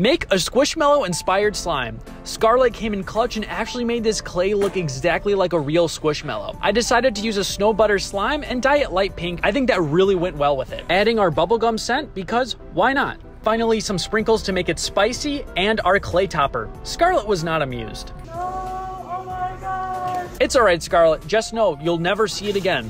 Make a Squishmallow inspired slime. Scarlet came in clutch and actually made this clay look exactly like a real Squishmallow. I decided to use a snow butter slime and dye it light pink. I think that really went well with it. Adding our bubblegum scent because why not? Finally, some sprinkles to make it spicy and our clay topper. Scarlet was not amused. No, oh. oh it's alright, Scarlet. Just know you'll never see it again.